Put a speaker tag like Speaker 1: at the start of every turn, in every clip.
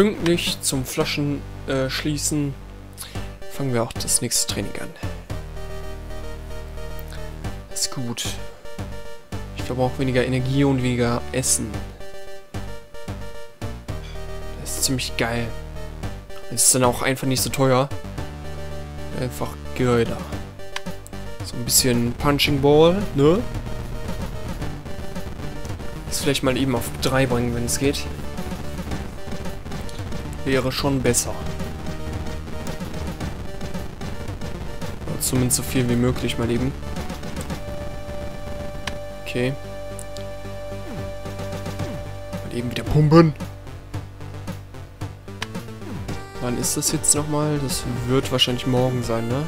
Speaker 1: pünktlich zum Flaschen äh, schließen fangen wir auch das nächste Training an. Ist gut. Ich verbrauche weniger Energie und weniger Essen. Das ist ziemlich geil. Es ist dann auch einfach nicht so teuer. Einfach geiler. So ein bisschen Punching Ball, ne? Das vielleicht mal eben auf 3 bringen, wenn es geht. Wäre schon besser. Zumindest so viel wie möglich mal eben. Okay. Mal eben wieder pumpen. Wann ist das jetzt nochmal? Das wird wahrscheinlich morgen sein, ne?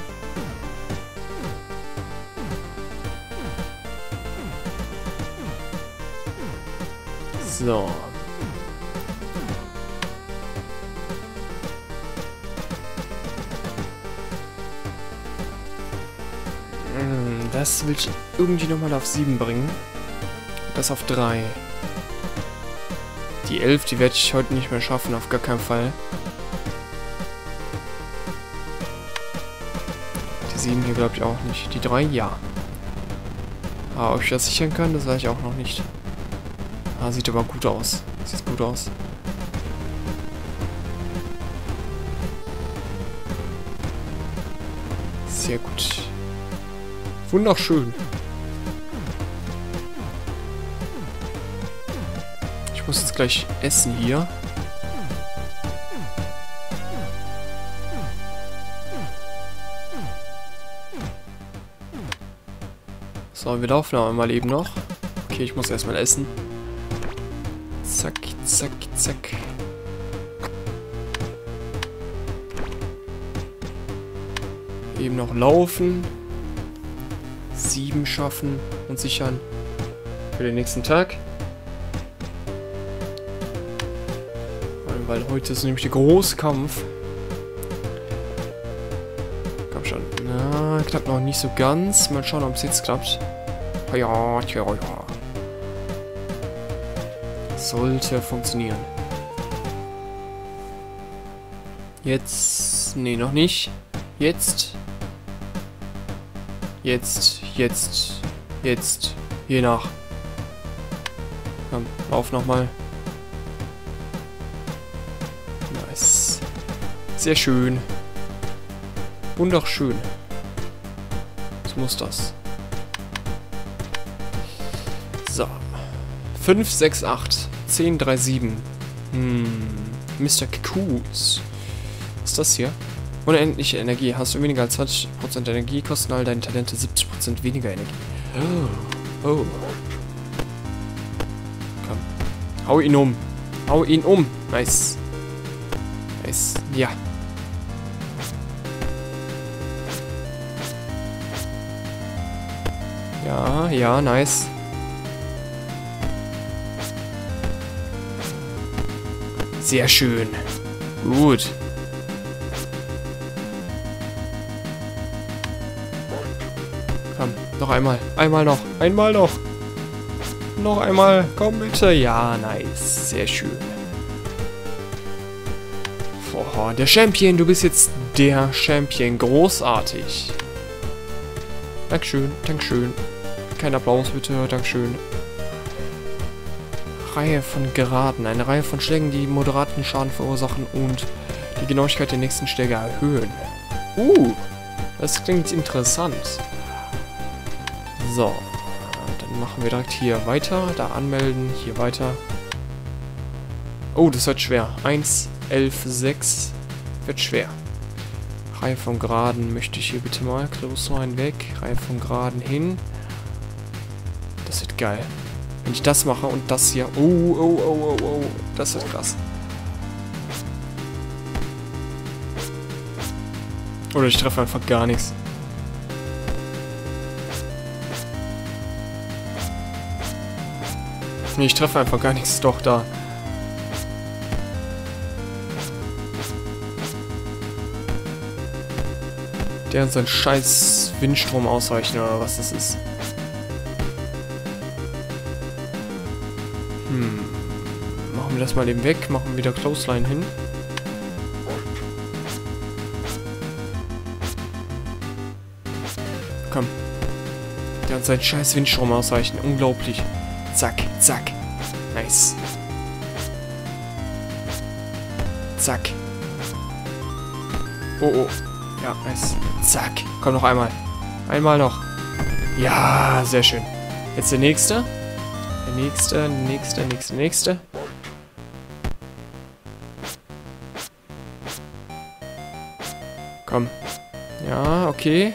Speaker 1: So. Das will ich irgendwie nochmal auf 7 bringen. Das auf 3. Die 11, die werde ich heute nicht mehr schaffen, auf gar keinen Fall. Die 7 hier glaube ich auch nicht. Die 3, ja. Aber ob ich das sichern kann, das weiß ich auch noch nicht. Ah, sieht aber gut aus. Sieht gut aus. Sehr gut. Wunderschön. Ich muss jetzt gleich essen hier. So, wir laufen aber mal eben noch. Okay, ich muss erstmal essen. Zack, zack, zack. Eben noch laufen. Sieben schaffen und sichern für den nächsten Tag. Weil, heute ist nämlich der große Kampf. Komm schon. Na, klappt noch nicht so ganz. Mal schauen, ob es jetzt klappt. Ja, tja, ja. Sollte funktionieren. Jetzt. Nee, noch nicht. Jetzt. Jetzt. Jetzt. Jetzt. Je nach. Komm, lauf nochmal. Nice. Sehr schön. Wunderschön. So muss das. So. 5, 6, 8. 10, 3, 7. Hm. Mr. Coos. Was ist das hier? Unendliche Energie. Hast du weniger als 20% Energie, kosten all deine Talente 70% weniger Energie. Oh. Oh. Komm. Hau ihn um. Hau ihn um. Nice. Nice. Ja. Ja, ja, nice. Sehr schön. Gut. Noch einmal. Einmal noch. Einmal noch. Noch einmal. Komm bitte. Ja, nice. Sehr schön. Boah, der Champion. Du bist jetzt der Champion. Großartig. Dankeschön. Dankeschön. Kein Applaus bitte. Dankeschön. Reihe von Geraden. Eine Reihe von Schlägen, die moderaten Schaden verursachen und die Genauigkeit der nächsten Schläge erhöhen. Uh, das klingt interessant. So, dann machen wir direkt hier weiter. Da anmelden, hier weiter. Oh, das wird schwer. 1, 11, 6. Wird schwer. Reihe von Geraden möchte ich hier bitte mal. Close Line weg. Reihe von Geraden hin. Das wird geil. Wenn ich das mache und das hier... Oh, oh, oh, oh, oh. Das wird krass. Oder ich treffe einfach gar nichts. Nee, ich treffe einfach gar nichts. Doch, da. Der hat seinen scheiß Windstrom ausreichen oder was das ist. Hm. Machen wir das mal eben weg, machen wieder Clothesline hin. Komm. Der hat seinen scheiß Windstrom ausreichen. Unglaublich. Zack, zack. Nice. Zack. Oh, oh. Ja, nice. Zack. Komm noch einmal. Einmal noch. Ja, sehr schön. Jetzt der nächste. Der nächste, nächste, nächste, nächste. Komm. Ja, okay.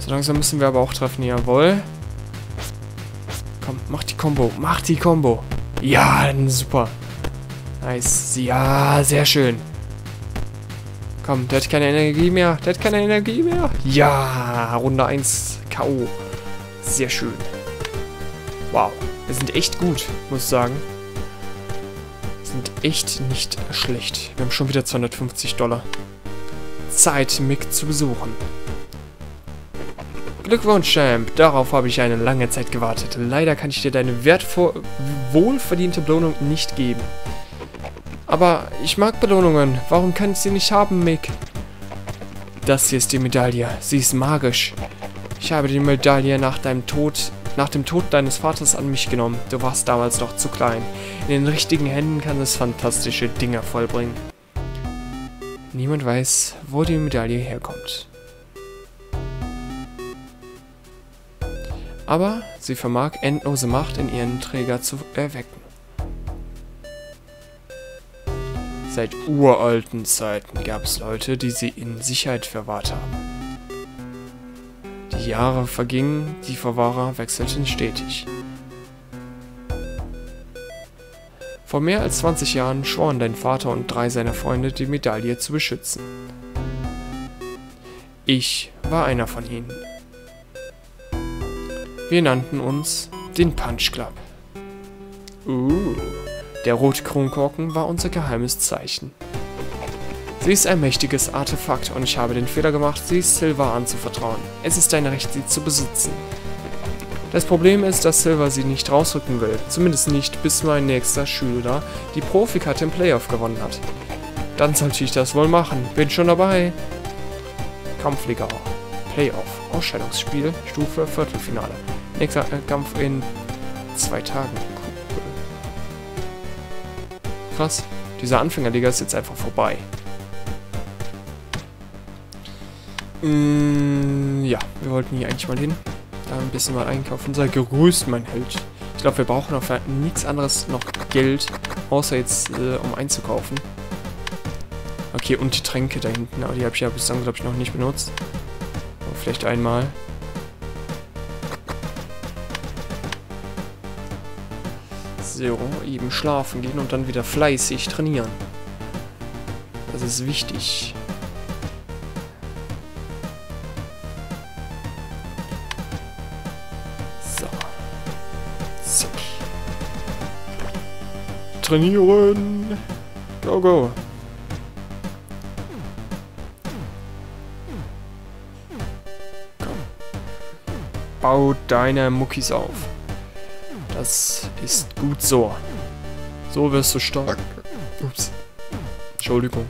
Speaker 1: So langsam müssen wir aber auch treffen, jawohl. Komm, mach die Combo. Mach die Combo. Ja, super. Nice. Ja, sehr schön. Komm, der hat keine Energie mehr. Der hat keine Energie mehr. Ja, Runde 1 K.O. Sehr schön. Wow. Wir sind echt gut, muss ich sagen. Wir sind echt nicht schlecht. Wir haben schon wieder 250 Dollar. Zeit, Mick zu besuchen. Glückwunsch, Champ. Darauf habe ich eine lange Zeit gewartet. Leider kann ich dir deine wertvoll wohlverdiente Belohnung nicht geben. Aber ich mag Belohnungen. Warum kann ich sie nicht haben, Mick? Das hier ist die Medaille. Sie ist magisch. Ich habe die Medaille nach deinem Tod, nach dem Tod deines Vaters an mich genommen. Du warst damals noch zu klein. In den richtigen Händen kann es fantastische Dinge vollbringen. Niemand weiß, wo die Medaille herkommt. Aber sie vermag endlose Macht in ihren Träger zu erwecken. Seit uralten Zeiten gab es Leute, die sie in Sicherheit verwahrt haben. Die Jahre vergingen, die Verwahrer wechselten stetig. Vor mehr als 20 Jahren schworen dein Vater und drei seiner Freunde, die Medaille zu beschützen. Ich war einer von ihnen. Wir nannten uns den Punch Club. Uh. Der rote Kronkorken war unser geheimes Zeichen. Sie ist ein mächtiges Artefakt und ich habe den Fehler gemacht, sie Silver anzuvertrauen. Es ist dein Recht, sie zu besitzen. Das Problem ist, dass Silver sie nicht rausrücken will. Zumindest nicht, bis mein nächster Schüler die Profikarte im Playoff gewonnen hat. Dann sollte ich das wohl machen. Bin schon dabei. Kampfliga. Playoff. Ausscheidungsspiel. Stufe Viertelfinale. Nächster Kampf in zwei Tagen. Krass. Diese Anfängerliga ist jetzt einfach vorbei. Mm, ja, wir wollten hier eigentlich mal hin. Da ein bisschen mal einkaufen. Sei gegrüßt, mein Held. Ich glaube, wir brauchen auf nichts anderes noch Geld, außer jetzt, äh, um einzukaufen. Okay, und die Tränke da hinten. Aber die habe ich ja bislang, glaube ich, noch nicht benutzt. Aber vielleicht einmal. So, eben schlafen gehen und dann wieder fleißig trainieren. Das ist wichtig. So. Zack. Trainieren. Go, go. Komm. Bau deine Muckis auf. Das ist gut so. So wirst du stark. Ups. Entschuldigung.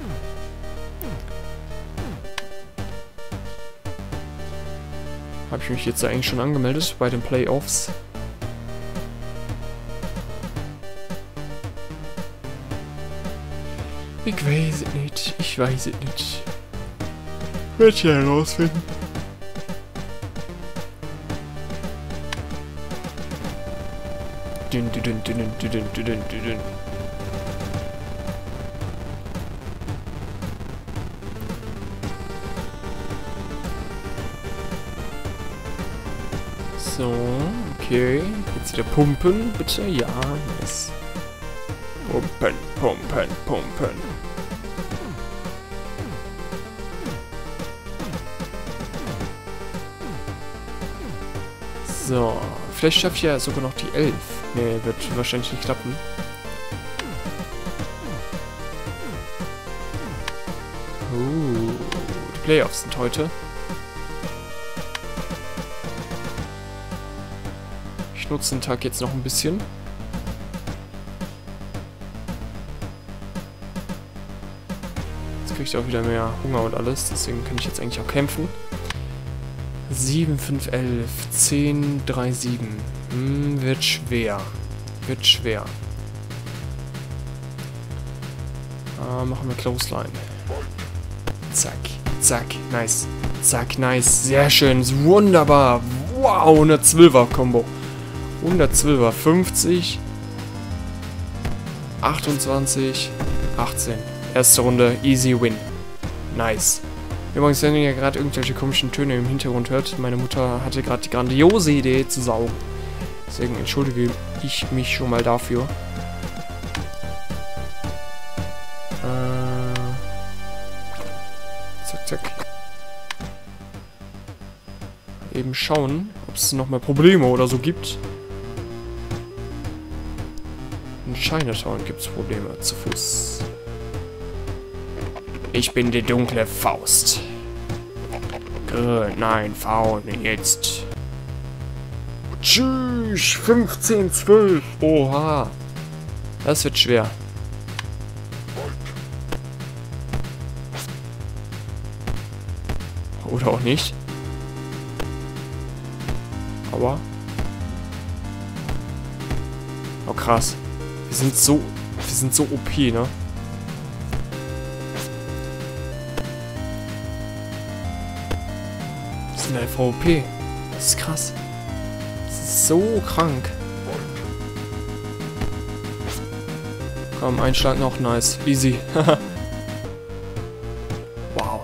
Speaker 1: Habe ich mich jetzt eigentlich schon angemeldet bei den Playoffs? Ich weiß es nicht. Ich weiß es nicht. Wird ich herausfinden. Dün, dün, dün, dün, dün, dün, dün, dün. So, okay. Jetzt wieder pumpen, bitte. Ja, nice. Pumpen, pumpen, pumpen. So, vielleicht schaffe ich ja sogar noch die 11. Nee, wird wahrscheinlich nicht klappen. Uh, die Playoffs sind heute. Ich nutze den Tag jetzt noch ein bisschen. Jetzt kriege ich auch wieder mehr Hunger und alles, deswegen kann ich jetzt eigentlich auch kämpfen. 7, 5, 11, 10, 3, 7. Hm, wird schwer. Wird schwer. Ah, machen wir Close Line. Zack, zack, nice. Zack, nice. Sehr schön. Wunderbar. Wow, 112er Combo. 112er, 50. 28, 18. Erste Runde, easy win. Nice. Übrigens, wenn ihr gerade irgendwelche komischen Töne im Hintergrund hört, meine Mutter hatte gerade die grandiose Idee zu saugen. Deswegen entschuldige ich mich schon mal dafür. Äh, zack, zack. Eben schauen, ob es nochmal Probleme oder so gibt. In Chinatown gibt es Probleme zu Fuß. Ich bin die dunkle Faust. Äh, nein, Faun, jetzt. Tschüss, 15, 12. Oha. Das wird schwer. Oder auch nicht. Aber... Oh krass. Wir sind so... Wir sind so OP, ne? Einfach OP. Das ist krass. Das ist so krank. Komm, ein Schlag noch. Nice. Easy. wow.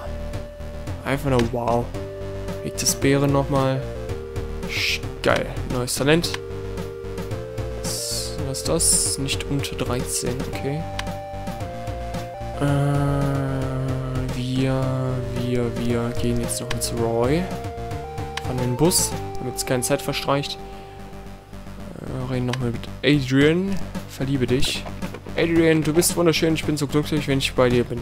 Speaker 1: Einfach nur wow. Weg des Bären nochmal. Geil. Neues Talent. Was ist das? Nicht unter 13, okay. Äh, wir, wir, wir gehen jetzt noch ins Roy. An den Bus, damit es keine Zeit verstreicht. Äh, reden nochmal mit Adrian. Verliebe dich. Adrian, du bist wunderschön. Ich bin so glücklich, wenn ich bei dir bin.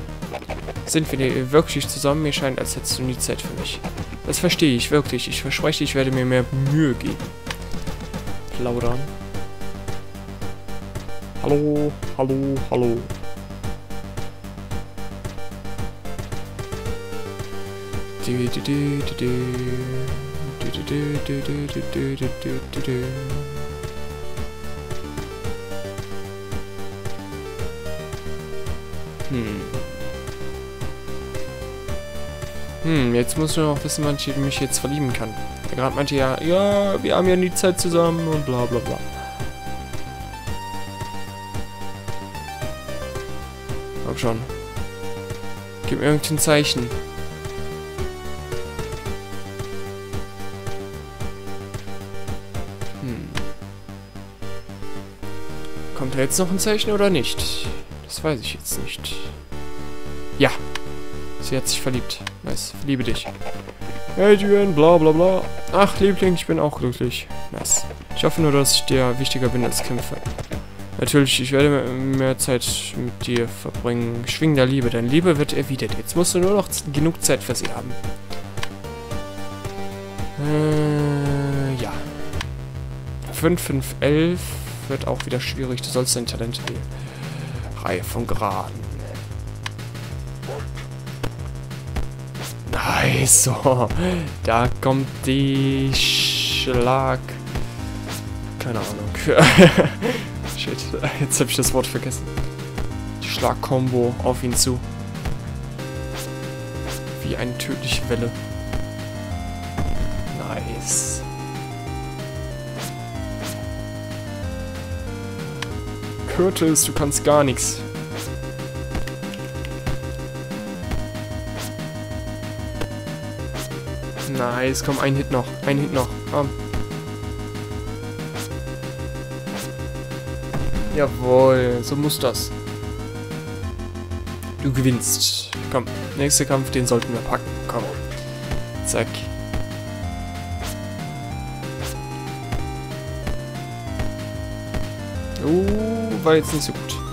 Speaker 1: Sind wir wirklich zusammen? Mir scheint, als hättest du nie Zeit für mich. Das verstehe ich, wirklich. Ich verspreche, ich werde mir mehr Mühe geben. Plaudern. Hallo, hallo, hallo. Hm. Hm, jetzt muss ich noch wissen, wann ich mich jetzt verlieben kann. Gerade meinte ja, ja, wir haben ja nie Zeit zusammen und bla bla bla. Komm schon. Gib mir irgendein Zeichen. Kommt da jetzt noch ein Zeichen oder nicht? Das weiß ich jetzt nicht. Ja. Sie hat sich verliebt. Nice. Liebe dich. Adrian, bla bla bla. Ach, Liebling, ich bin auch glücklich. Nice. Ich hoffe nur, dass ich dir wichtiger bin als Kämpfer. Natürlich, ich werde mehr Zeit mit dir verbringen. Schwing der Liebe, deine Liebe wird erwidert. Jetzt musst du nur noch genug Zeit für sie haben. Äh, ja. 5, 5, 11 wird auch wieder schwierig. Du sollst dein Talent. Reihe von Graden. Nice. So, da kommt die Schlag... Keine Ahnung. Shit, jetzt habe ich das Wort vergessen. Die Schlagkombo auf ihn zu. Wie eine tödliche Welle. Curtis, du kannst gar nichts. Nice, komm, ein Hit noch. Ein Hit noch. Komm. Jawohl, so muss das. Du gewinnst. Komm, nächster Kampf, den sollten wir packen. Komm. Zack. Uh, war jetzt nicht so gut.